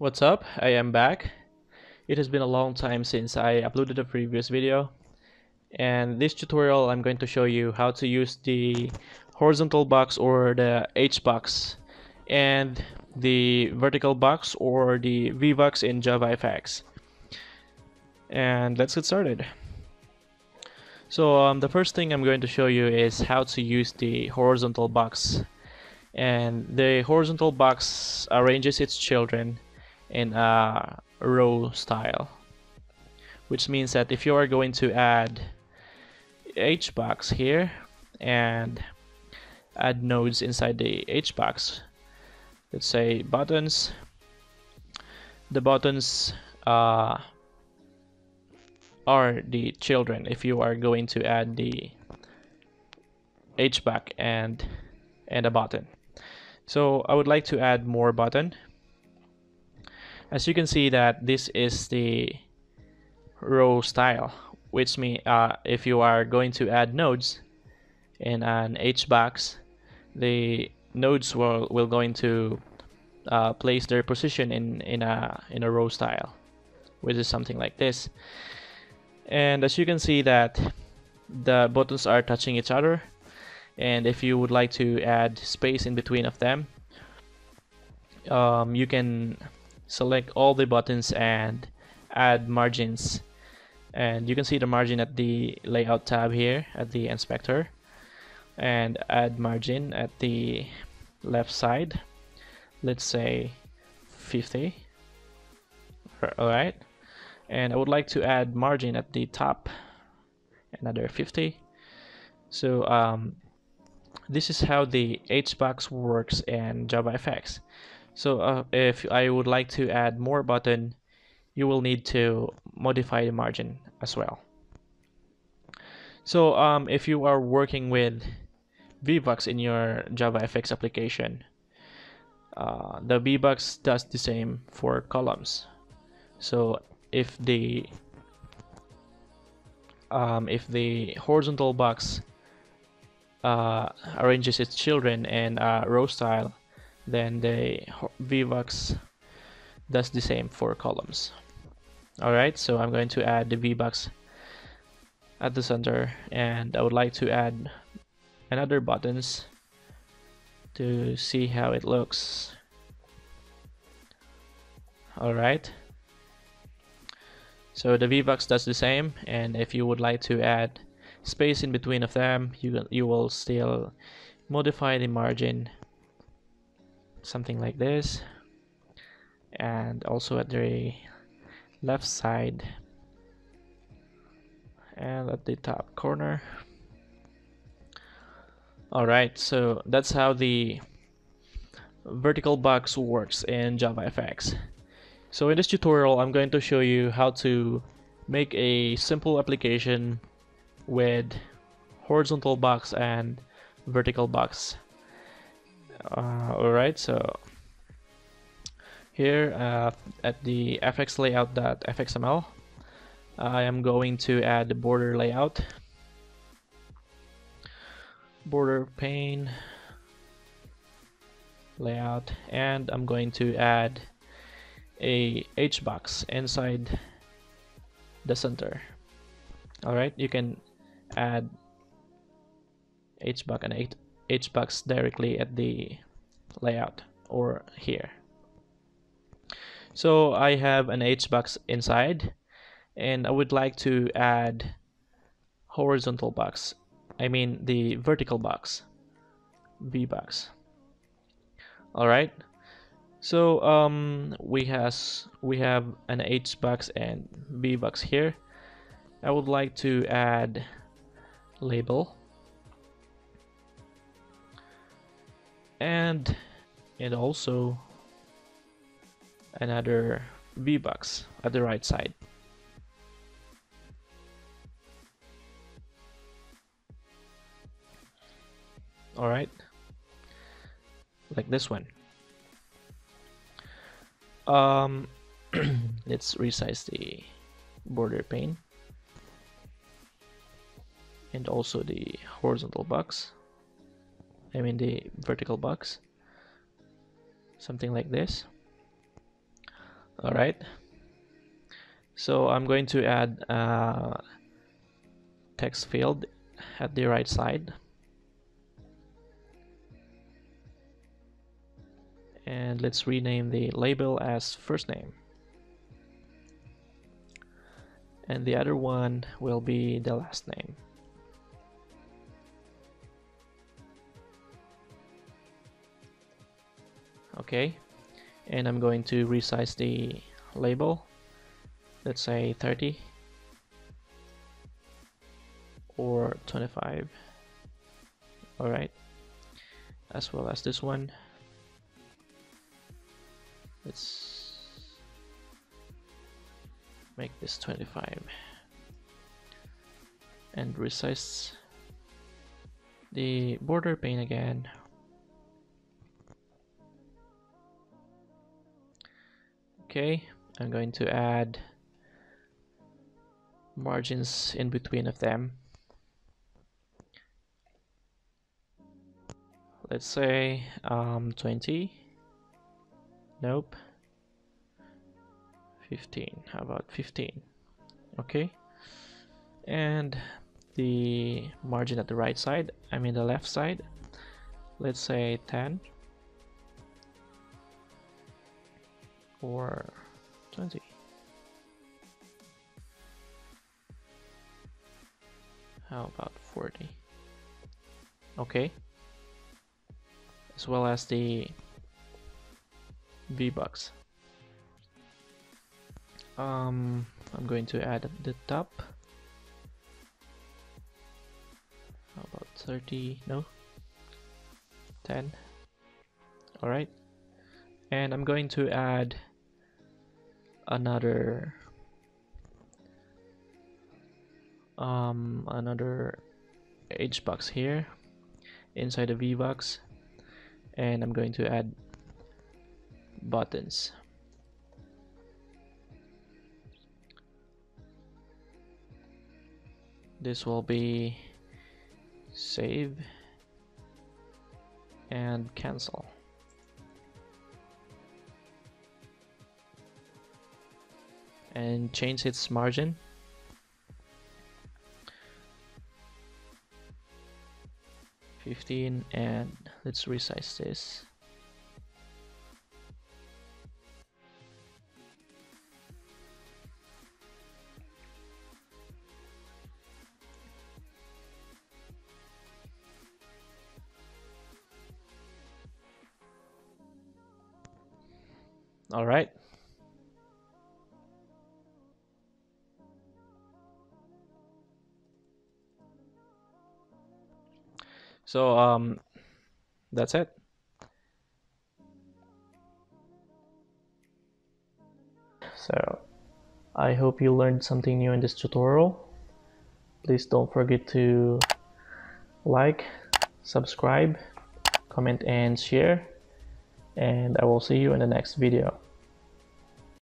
What's up? I am back. It has been a long time since I uploaded a previous video and this tutorial I'm going to show you how to use the horizontal box or the H box and the vertical box or the V box in JavaFX. And let's get started. So um, the first thing I'm going to show you is how to use the horizontal box and the horizontal box arranges its children in a row style which means that if you are going to add H box here and add nodes inside the H box let's say buttons the buttons uh, are the children. If you are going to add the H box and and a button. So I would like to add more button as you can see that this is the row style which means uh, if you are going to add nodes in an H box the nodes will, will going to uh, place their position in, in, a, in a row style which is something like this. And as you can see that the buttons are touching each other and if you would like to add space in between of them um, you can select all the buttons and add margins. And you can see the margin at the layout tab here at the inspector. And add margin at the left side. Let's say 50 alright. And I would like to add margin at the top. Another 50 so um, this is how the HBox works in JavaFX so uh, if I would like to add more button you will need to modify the margin as well. So um, if you are working with VBox in your JavaFX application uh, the VBox does the same for columns. So if the um, if the horizontal box uh, arranges its children in row style then the VBox does the same for columns. Alright so I'm going to add the VBox at the center and I would like to add another buttons to see how it looks. Alright so the VBox does the same and if you would like to add space in between of them you, you will still modify the margin something like this. And also at the left side. And at the top corner. Alright so that's how the vertical box works in JavaFX so in this tutorial I'm going to show you how to make a simple application with horizontal box and vertical box uh, alright so here uh, at the fx layout.fxml I am going to add the border layout. Border pane layout and I'm going to add a hbox inside the center. Alright you can add hbox and hbox directly at the layout or here. So I have an hbox inside and I would like to add horizontal box I mean the vertical box V box alright. So um, we has we have an H box and V box here. I would like to add label and and also another V box at the right side. All right, like this one. Um, let's resize the border pane. And also the horizontal box I mean the vertical box. Something like this. Alright. So I'm going to add a text field at the right side. And let's rename the label as first name. And the other one will be the last name okay. And I'm going to resize the label. Let's say 30 or 25 alright. As well as this one. Let's make this 25 and resize the border pane again okay I'm going to add margins in between of them. Let's say um, 20 nope. 15 how about 15 okay. And the margin at the right side I mean the left side let's say 10 or 20 how about 40 okay. As well as the V-Box um, I'm going to add the top. How about 30 no? 10 alright and I'm going to add another um, another H box here inside the V box and I'm going to add buttons. This will be save and cancel and change its margin Fifteen and let's resize this All right. So um, that's it. So I hope you learned something new in this tutorial. Please don't forget to like, subscribe, comment and share and I will see you in the next video.